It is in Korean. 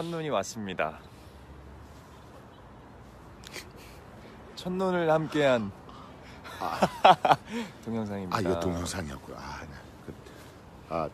첫눈이 왔습니다. 첫눈을 함께한 아, 동영상입니다. 아 이거 동영상이었고요. 아, 네. 그, 아